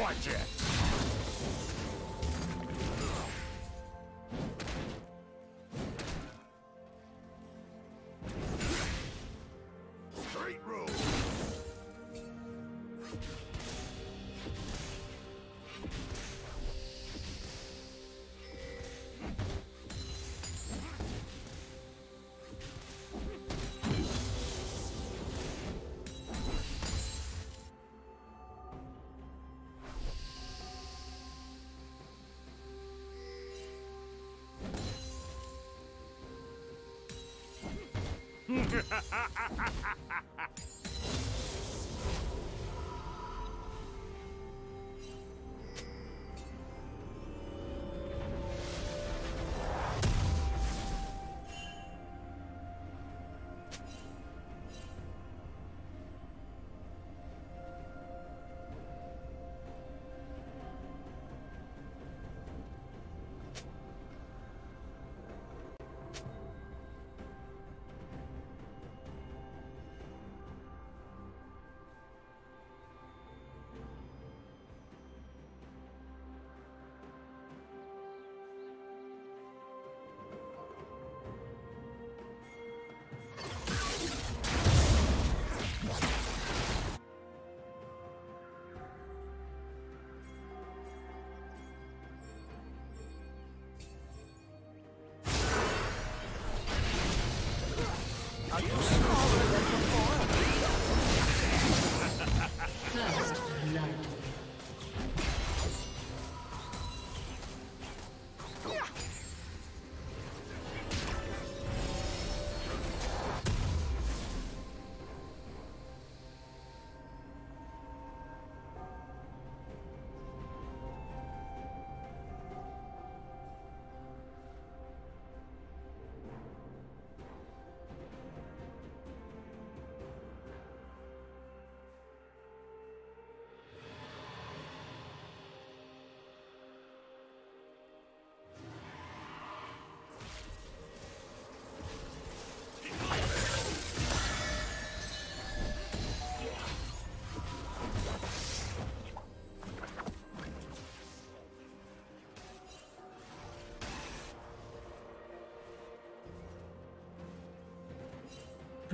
Watch it! Smaller than before? First blood.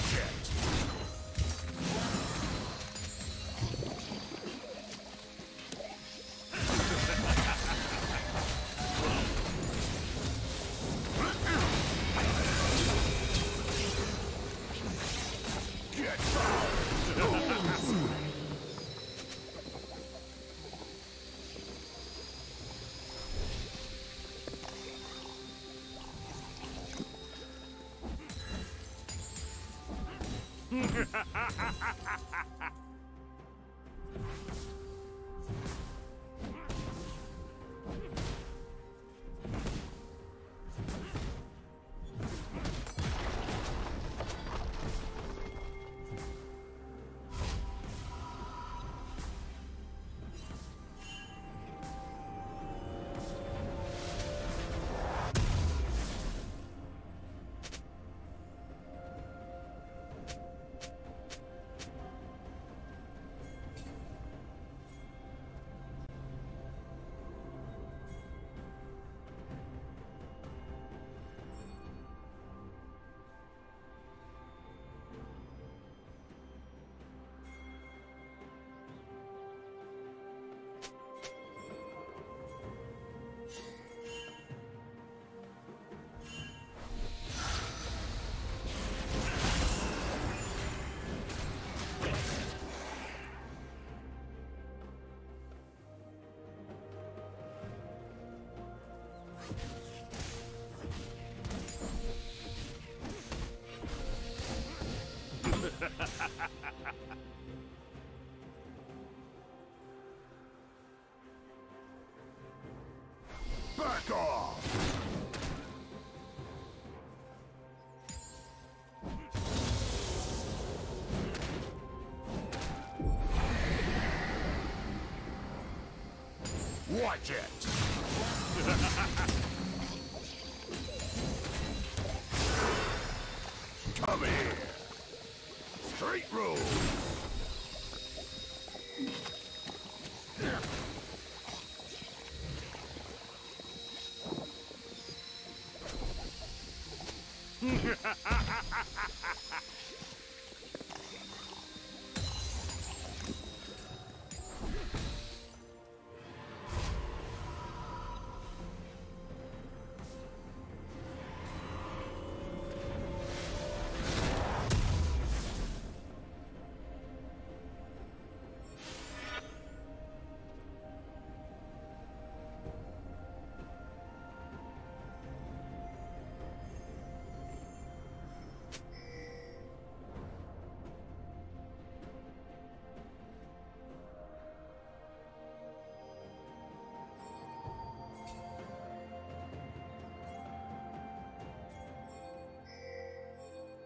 Watch Back off! Watch it!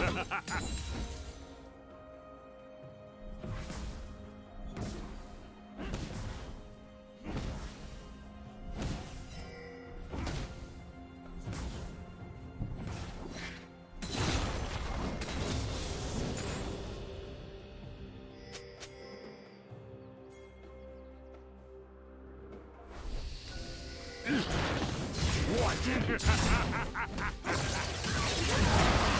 Watch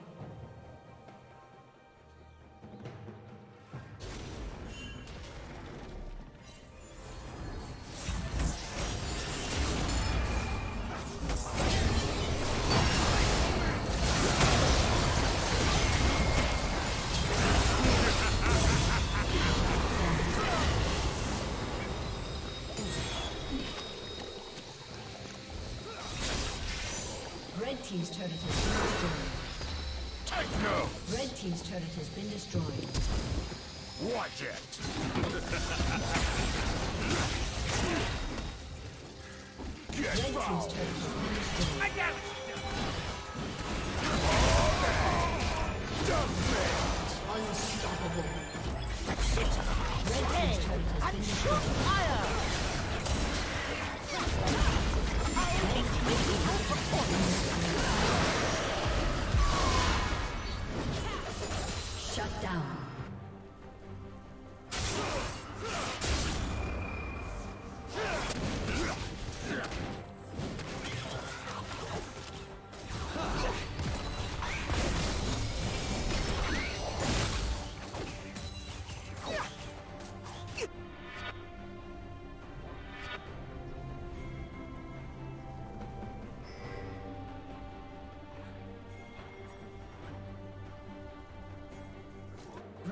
Down.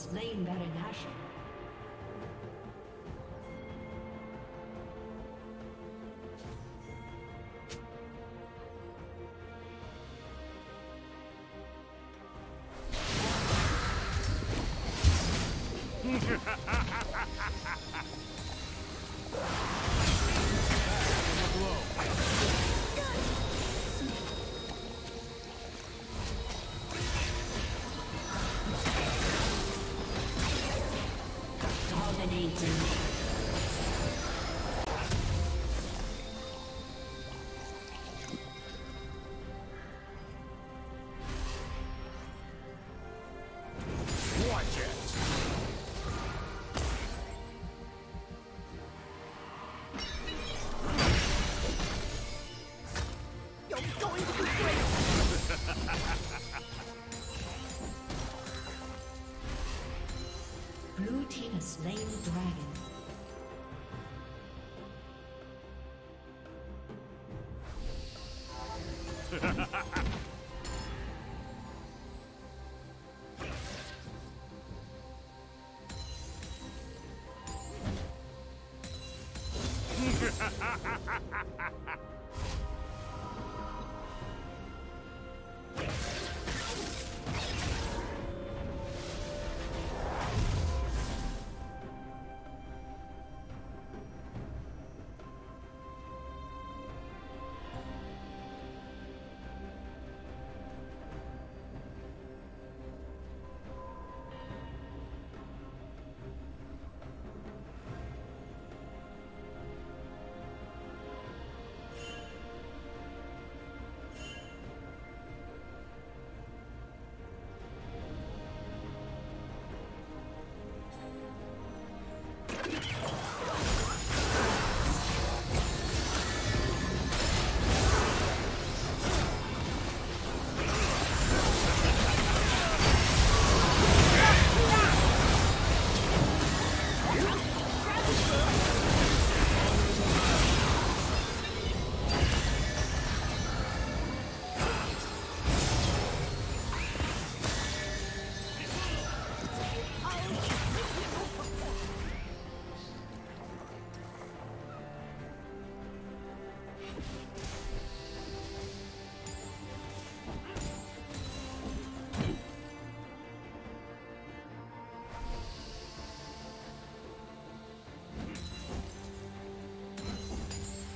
slain Baron Nashor. Ha ha! Dominating.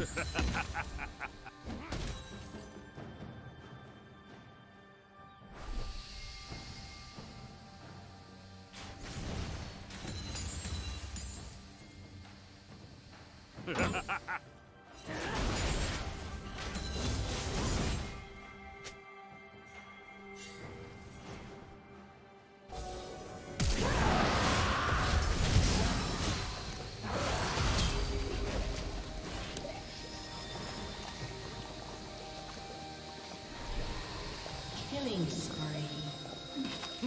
Killing spree.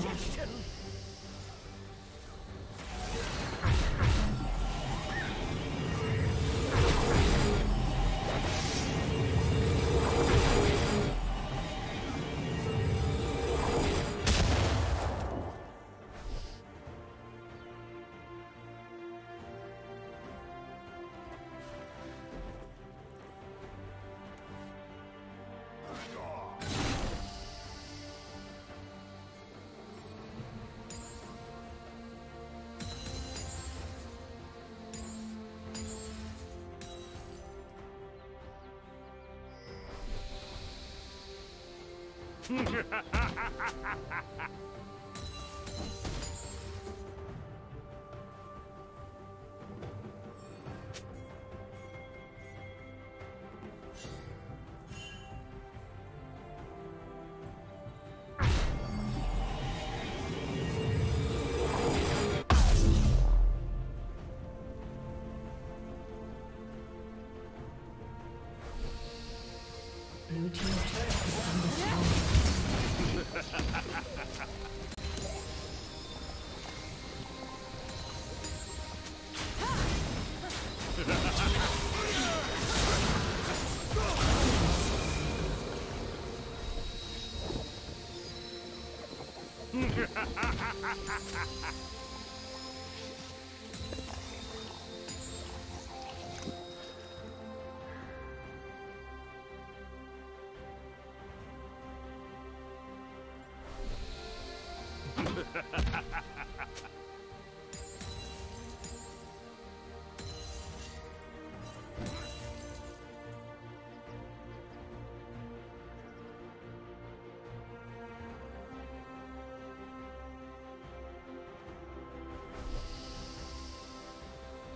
Suggestion 嗯哈哈哈哈哈哈哈 has been destroyed.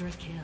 Quadra kill.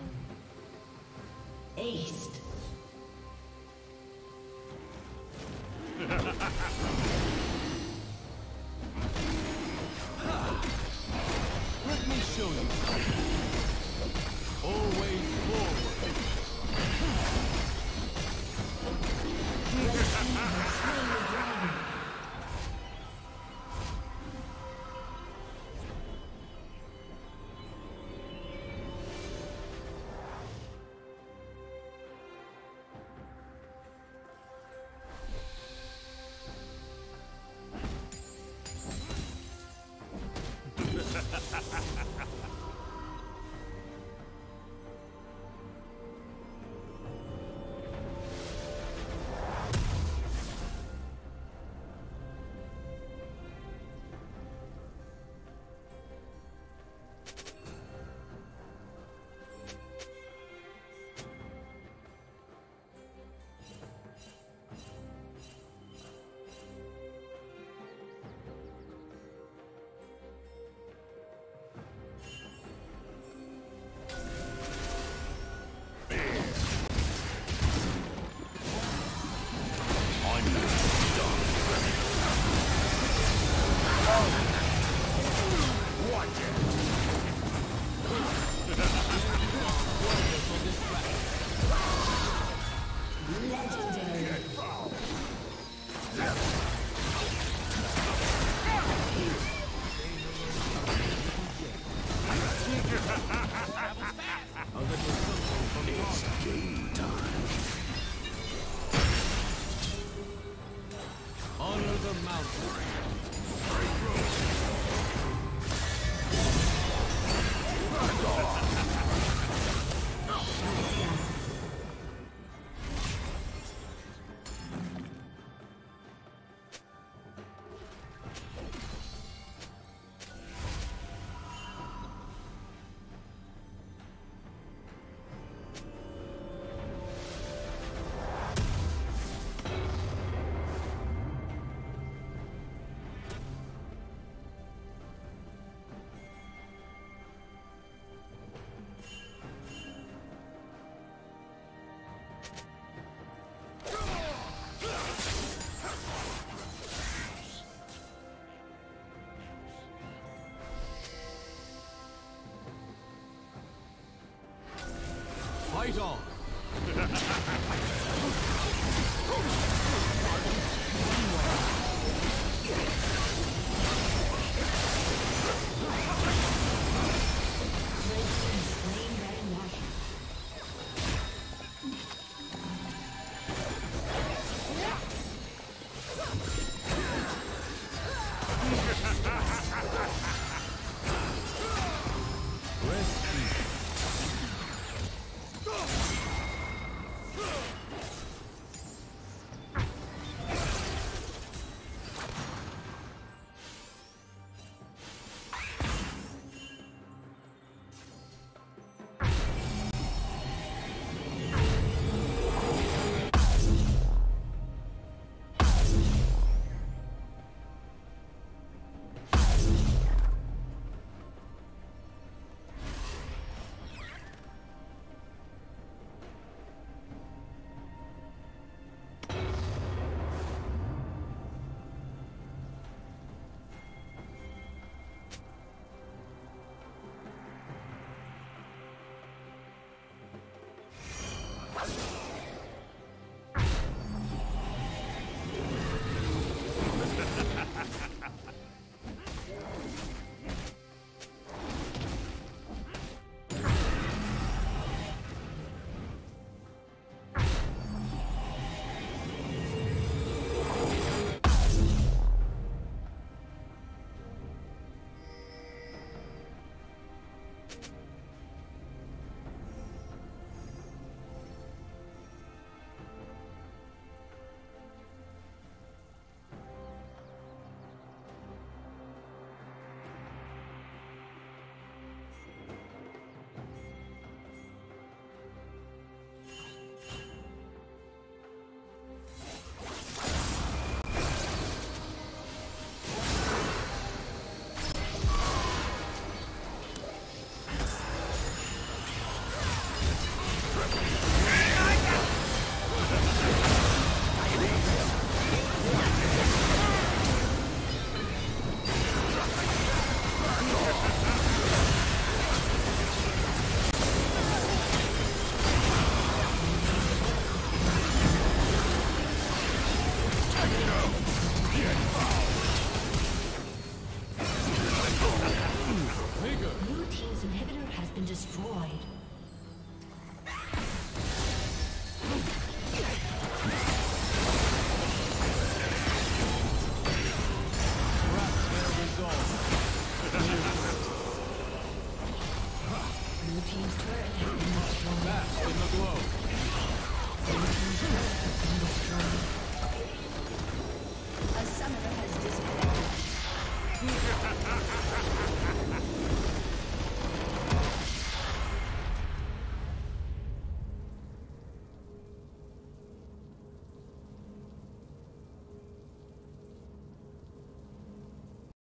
Fight on.